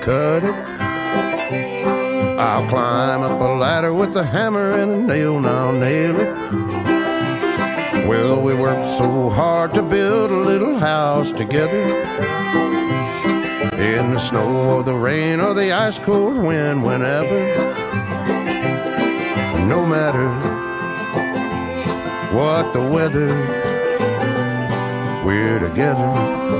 cut it. I'll climb up a ladder with a hammer and a nail now nail it. Well, we worked so hard to build a little house together. In the snow or the rain or the ice cold wind, whenever. No matter what the weather, we're together.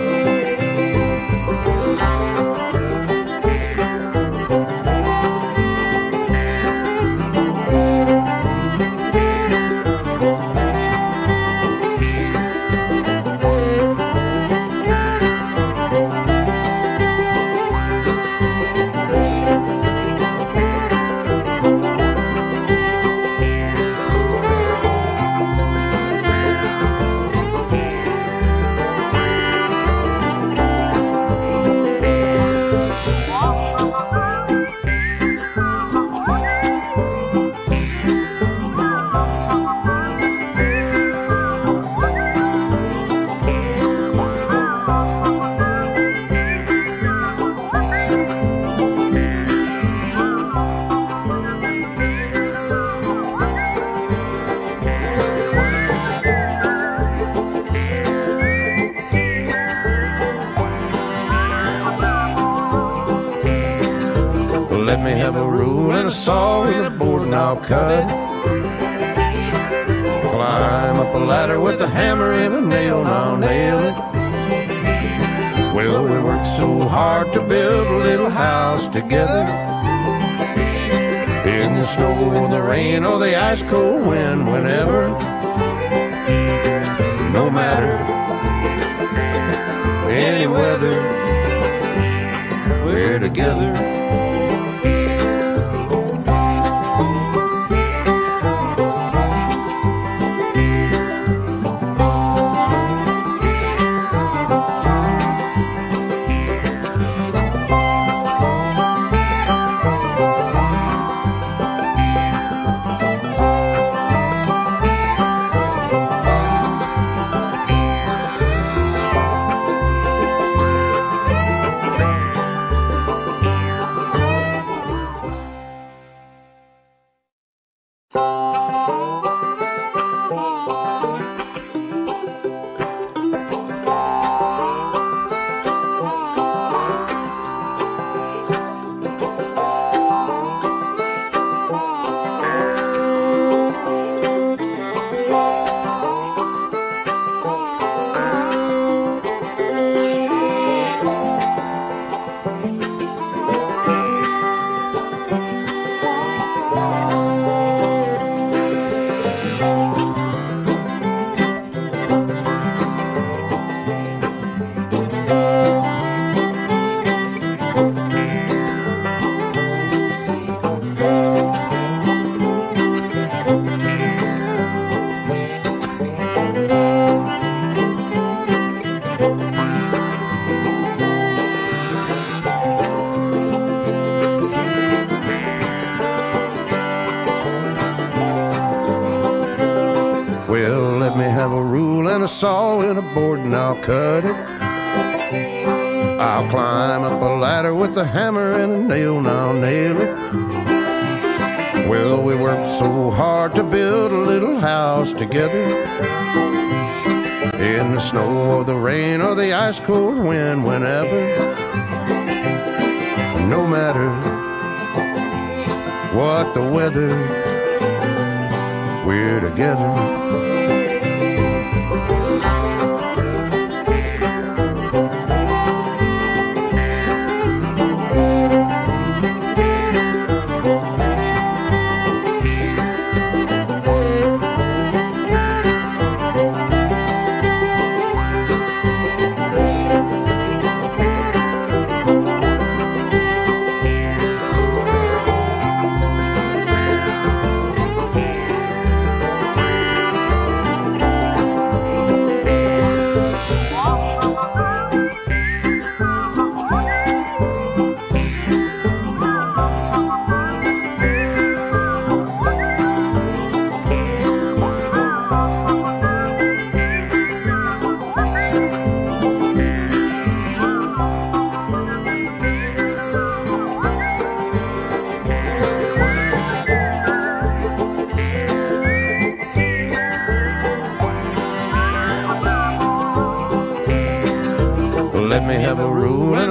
ice cold wind whenever, no matter what the weather, we're together.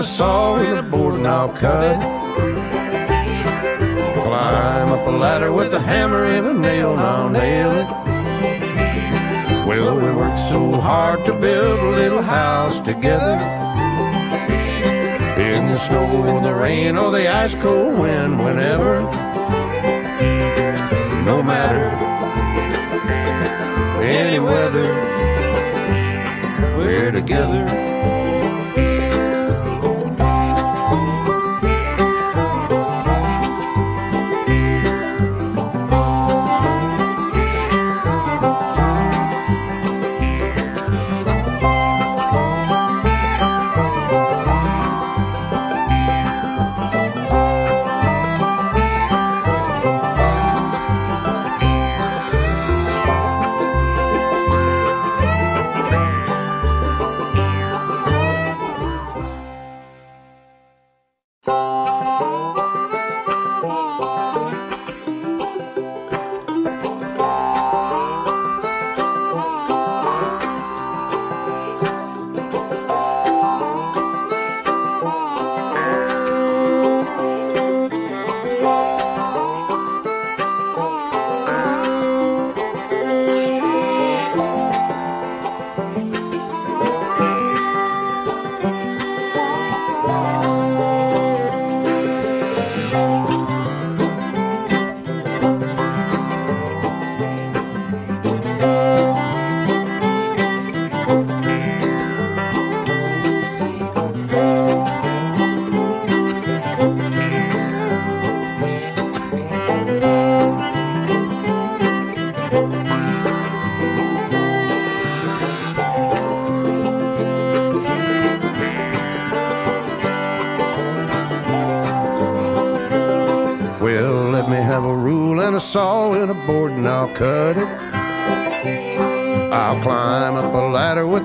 a saw and a board and I'll cut it. Climb up a ladder with a hammer and a nail and I'll nail it. Well, we worked so hard to build a little house together. In the snow or the rain or the ice cold wind, whenever. No matter any weather, we're together.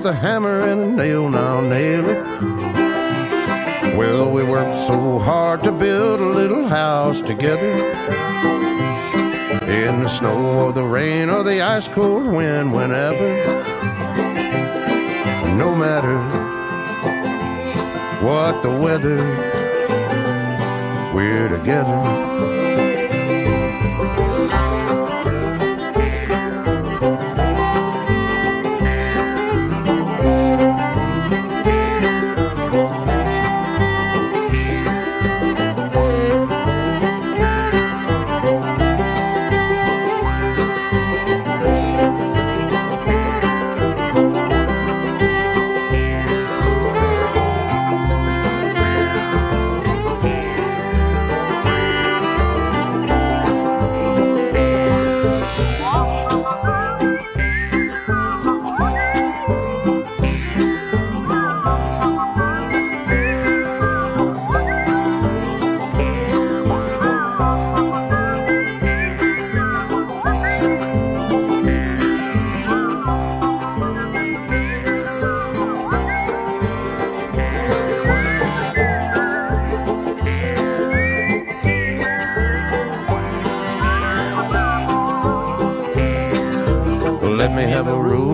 With a hammer and a nail now nail it. Well, we worked so hard to build a little house together. In the snow or the rain or the ice cold wind, whenever. No matter what the weather, we're together.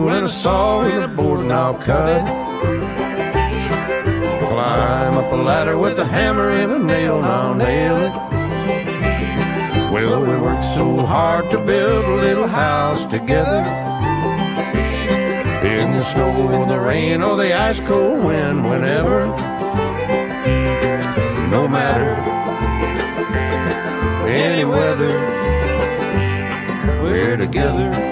A and a saw and a board and I'll cut it. Climb up a ladder with a hammer and a nail and I'll nail it. Well, we worked so hard to build a little house together. In the snow or the rain or the ice cold wind, whenever. No matter any weather, we're together.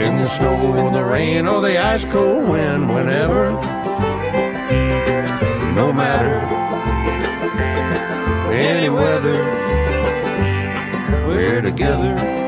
In the snow or the rain or the ice cold wind, whenever. No matter any weather, we're together.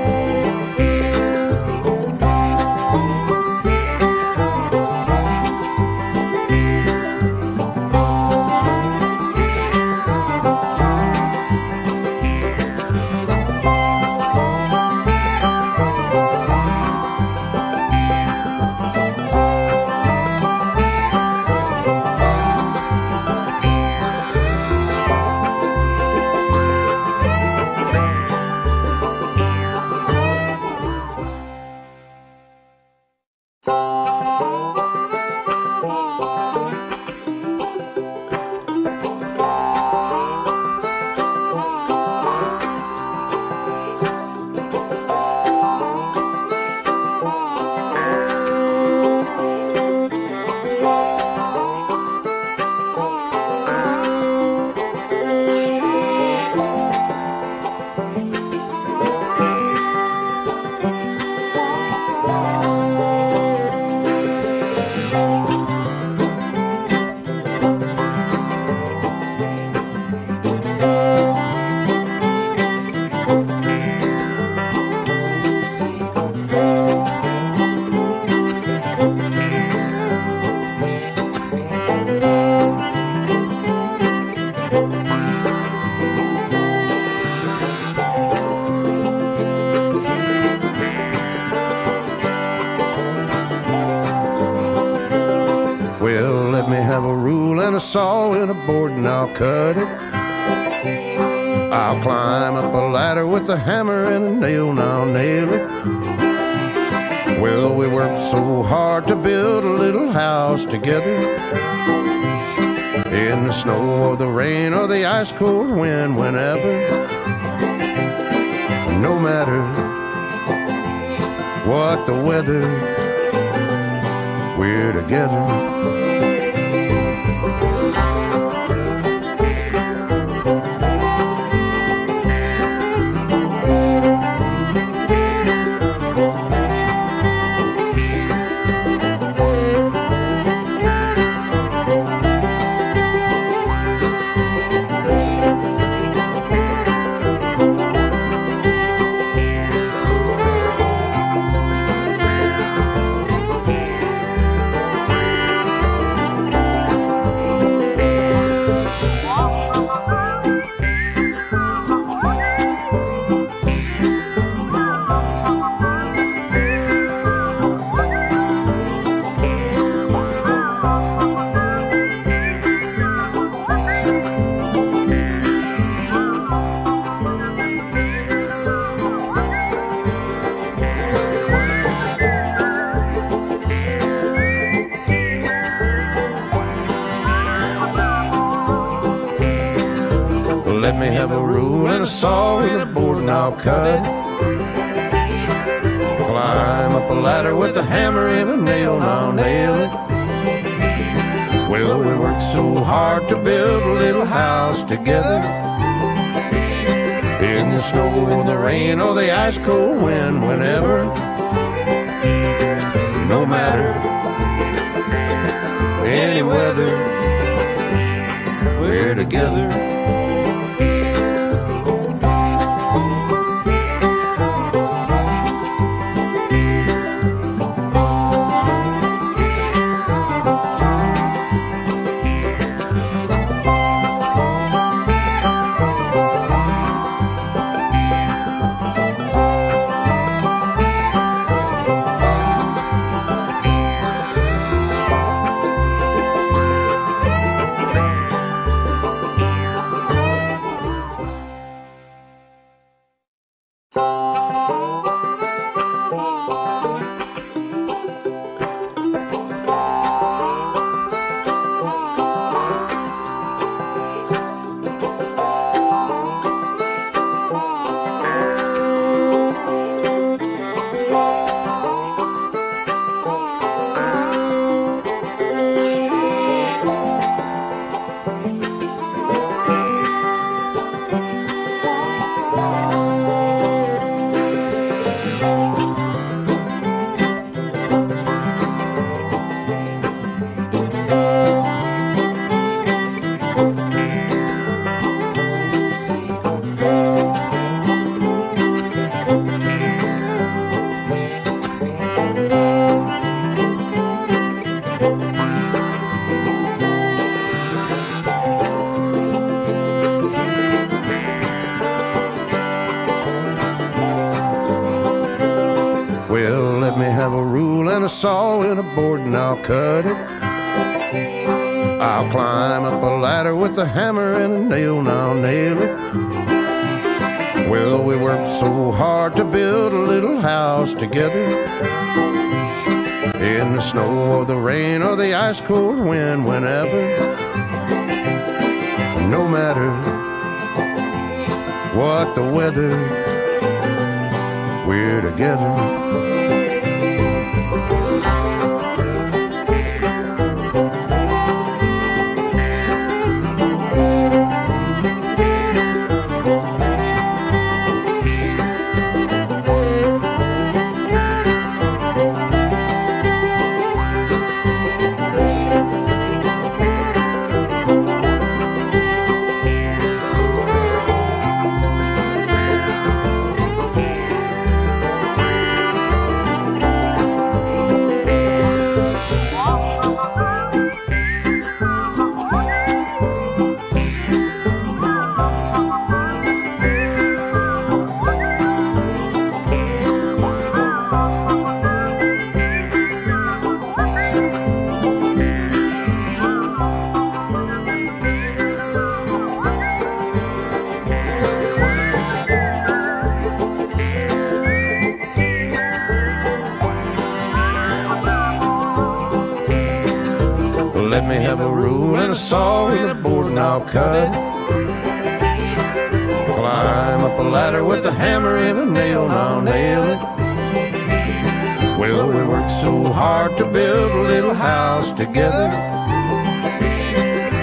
A ladder with a hammer and a nail now nail it. Well, we worked so hard to build a little house together. In the snow or the rain or the ice cold wind, whenever. No matter what the weather, we're together. together in the snow or the rain or the ice cold wind, whenever, no matter any weather, we're together. Whenever. No matter what the weather, we're together. Ladder with a hammer and a nail I'll nail it. Well, we worked so hard to build a little house together.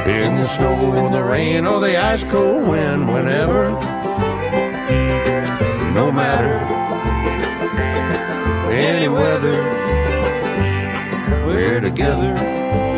In the snow or the rain or the ice cold wind, whenever. No matter any weather, we're together.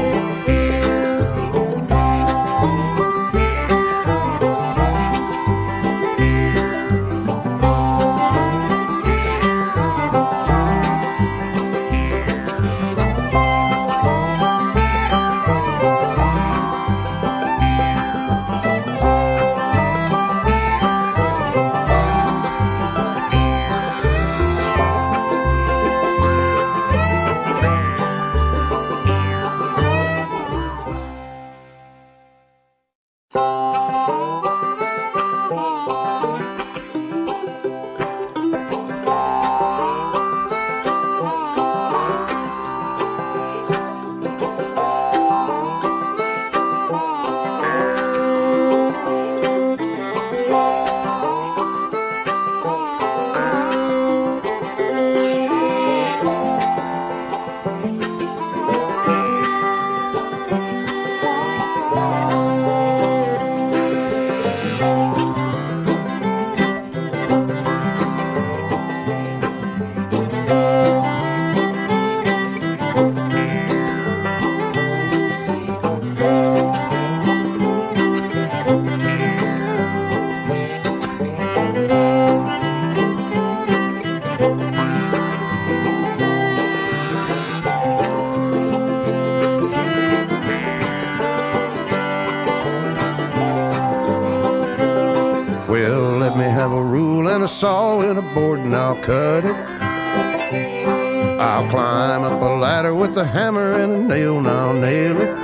Hammer and a nail now nail it.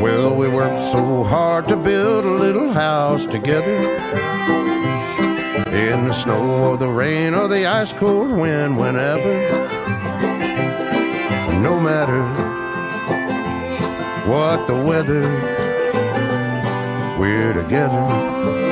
Well, we worked so hard to build a little house together. In the snow or the rain or the ice cold wind, whenever. No matter what the weather, we're together.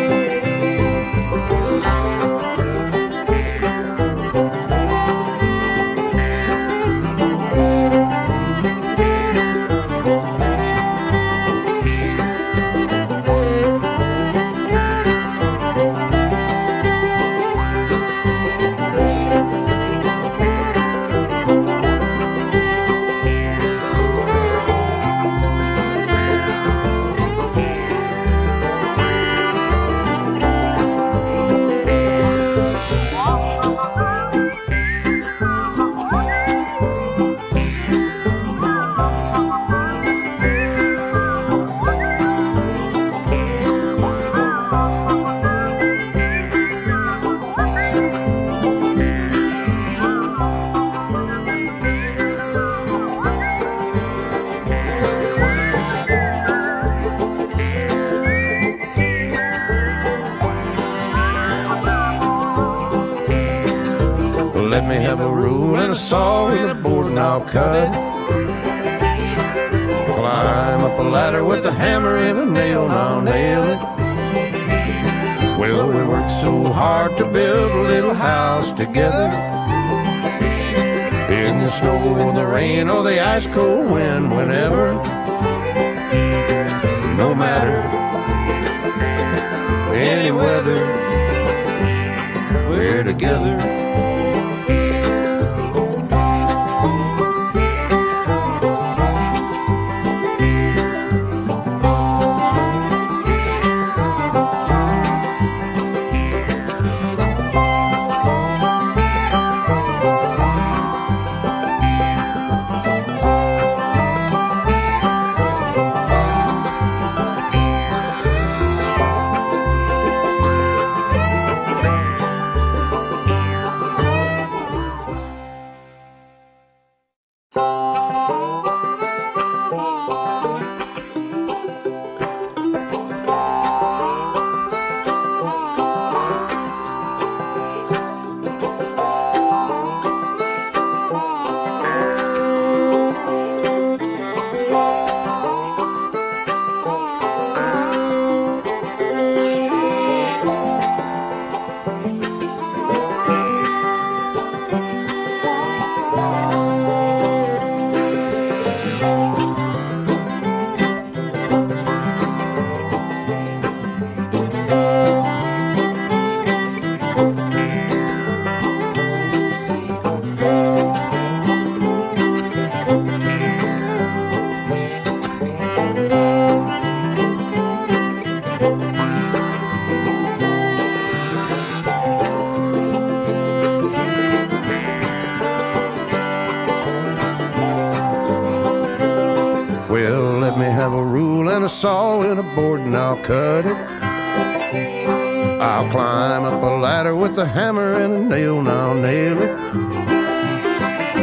hammer and a nail, now nail it.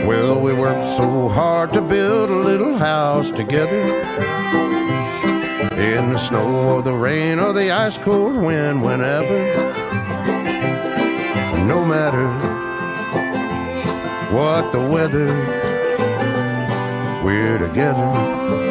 Well, we worked so hard to build a little house together. In the snow or the rain or the ice cold wind, whenever. No matter what the weather, we're together.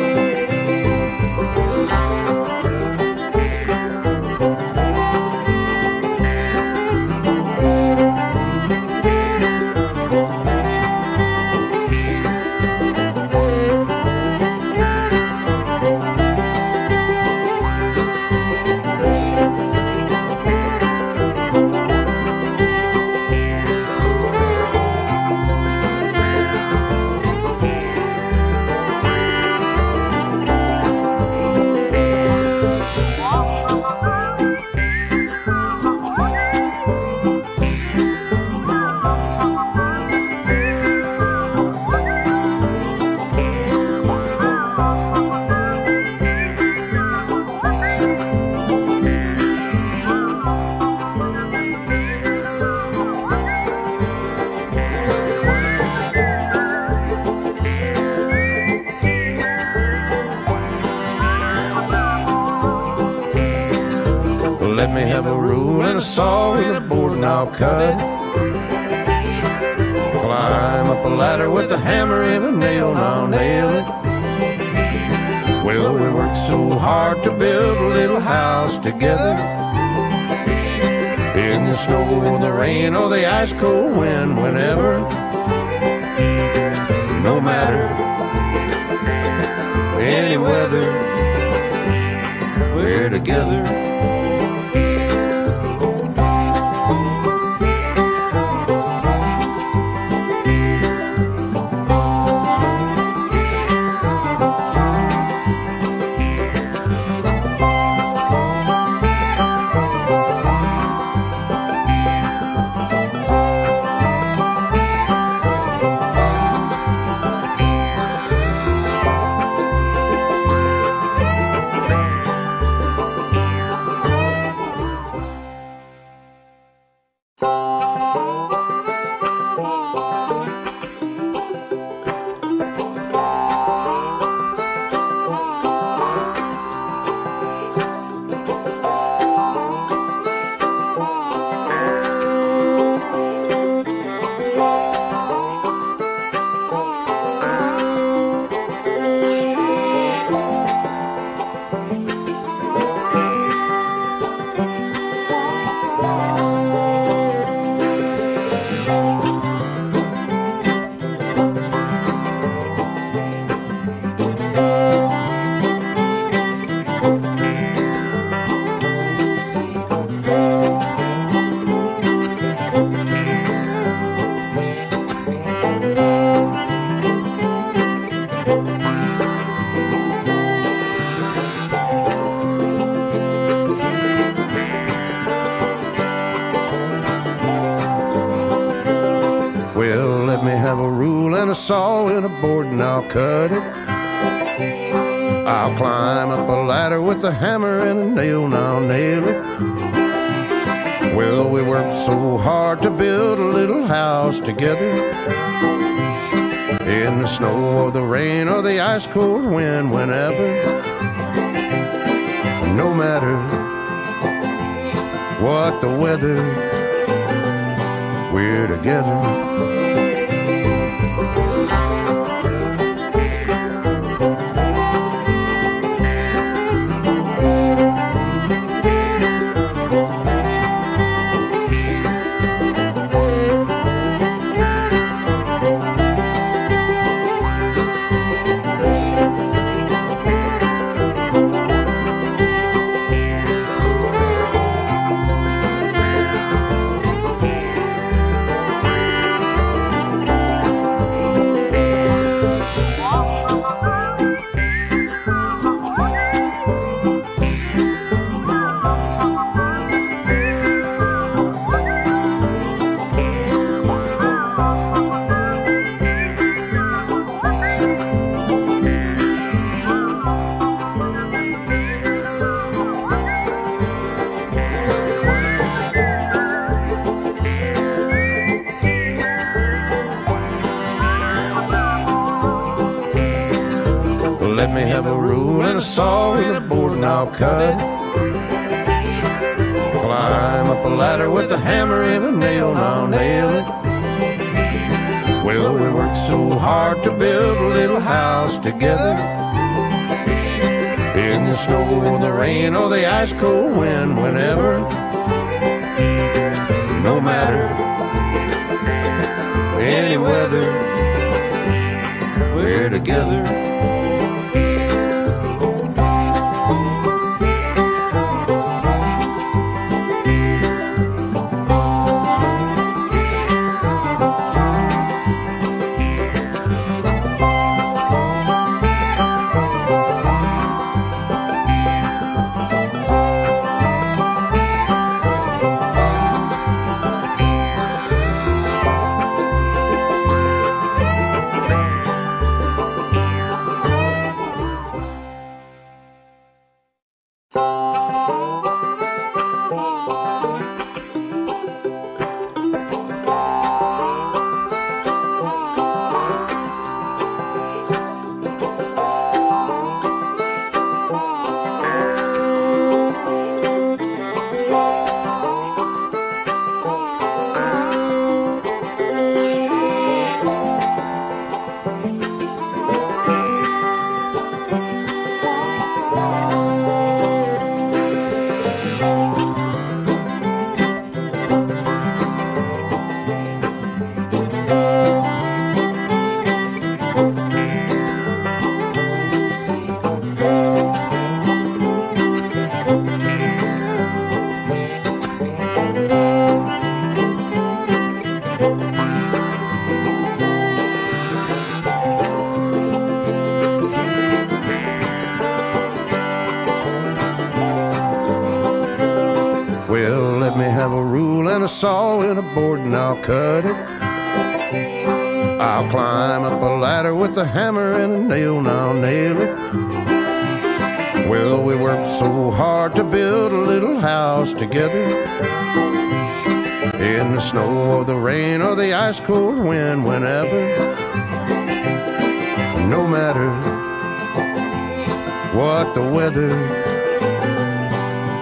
The weather,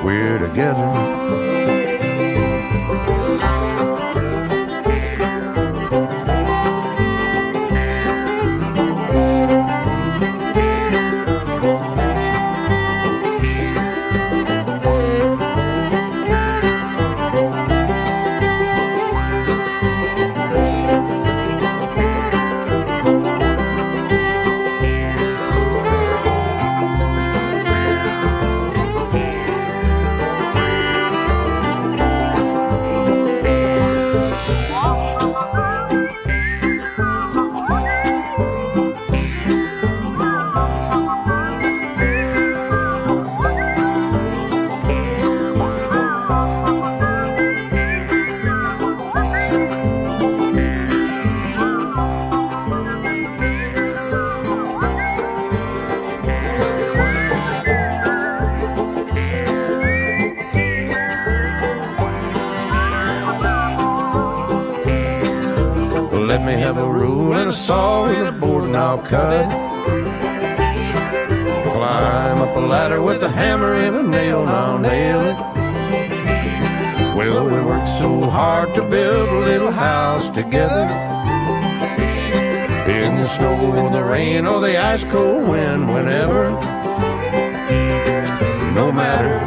we're together. I'll cut it. Climb up a ladder with a hammer and a nail and I'll nail it. Well, we worked so hard to build a little house together. In the snow or the rain or the ice cold wind, whenever. No matter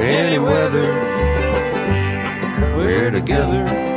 any weather, we're together.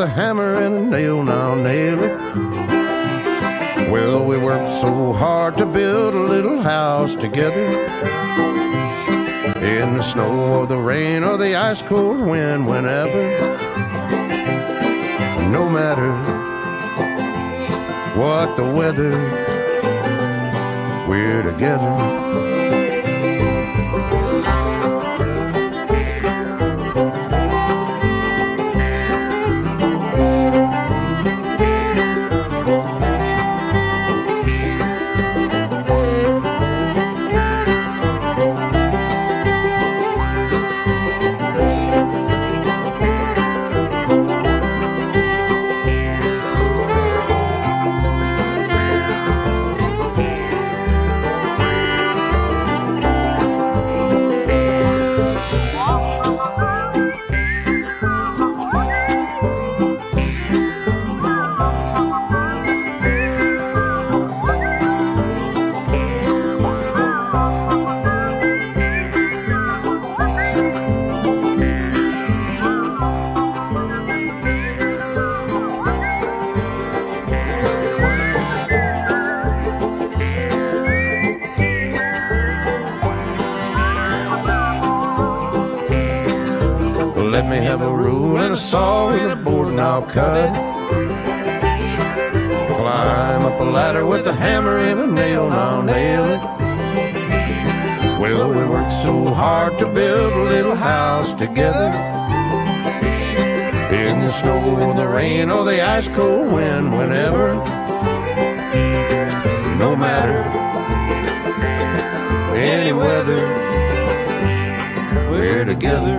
A hammer and a nail now nail it. Well, we worked so hard to build a little house together. In the snow or the rain or the ice cold wind, whenever. No matter what the weather, we're together. Cut it. Climb up a ladder with a hammer and a nail, and I'll nail it. Well, we worked so hard to build a little house together. In the snow or the rain or the ice cold wind, whenever. No matter any weather, we're together.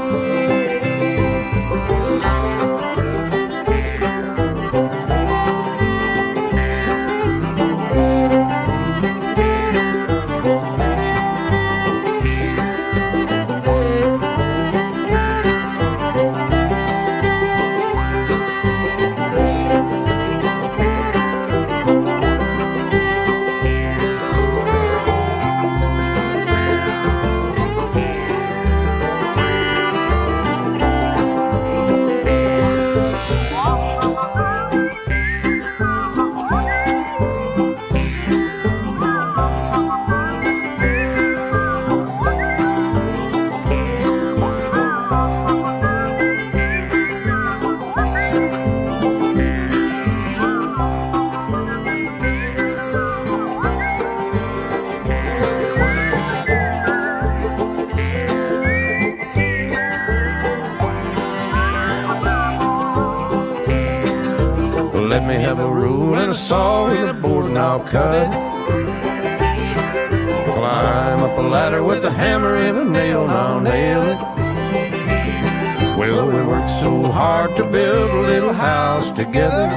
Hard to build a little house together.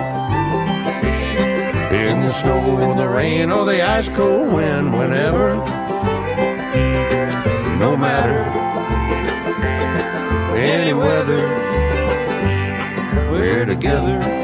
In the snow or the rain or the ice cold wind, whenever. No matter any weather, we're together.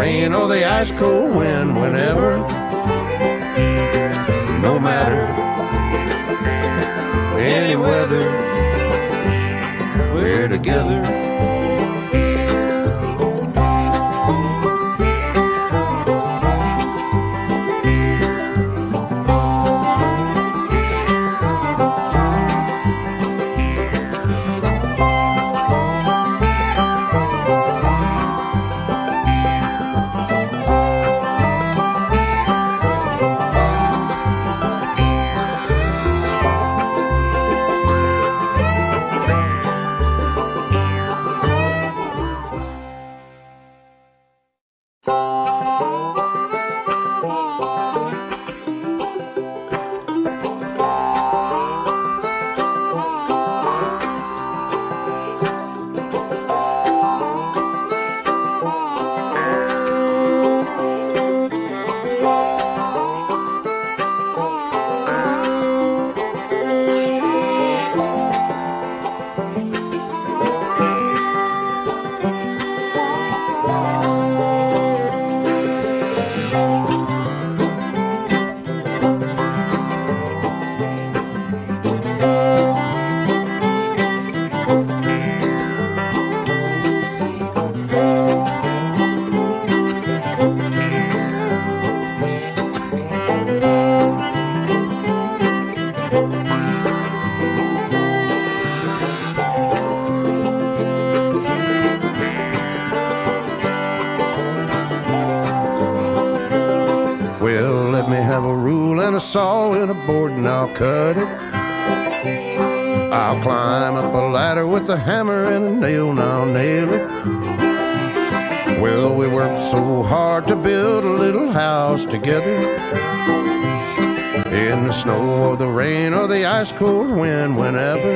rain or the ice cold wind, whenever, no matter. Any weather, we're together. together. In the snow or the rain or the ice cold wind, whenever.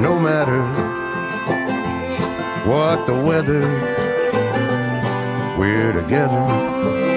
No matter what the weather, we're together.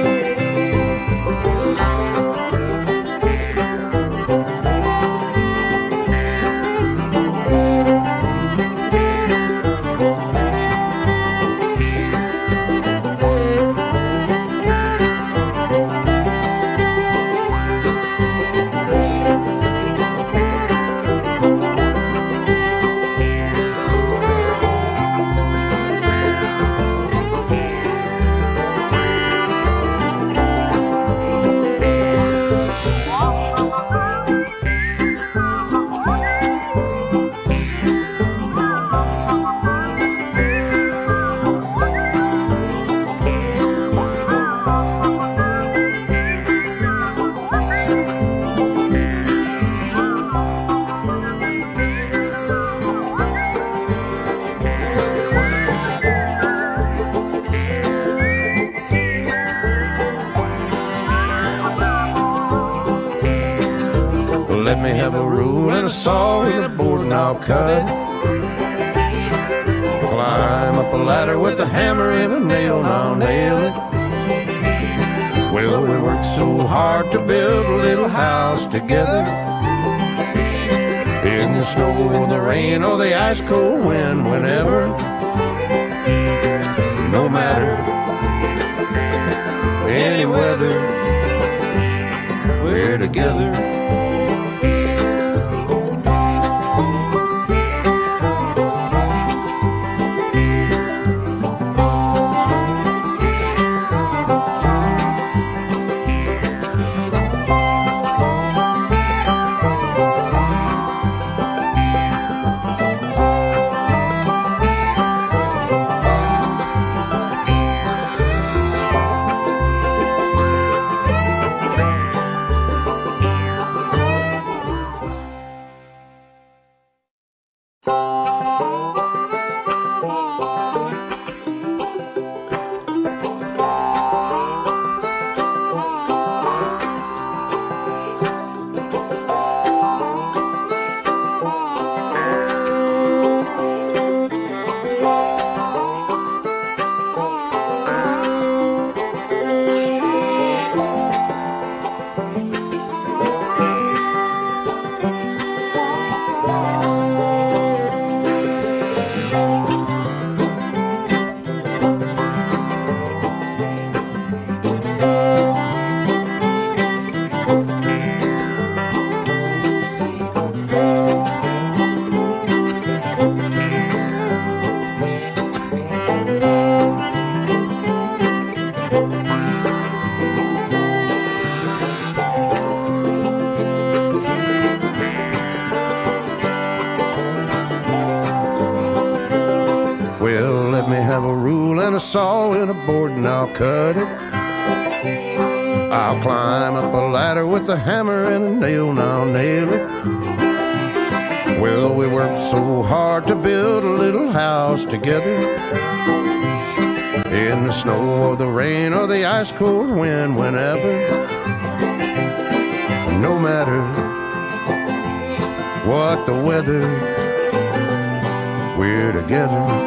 together in the snow or the rain or the ice cold wind, whenever, no matter any weather, we're together. We're together.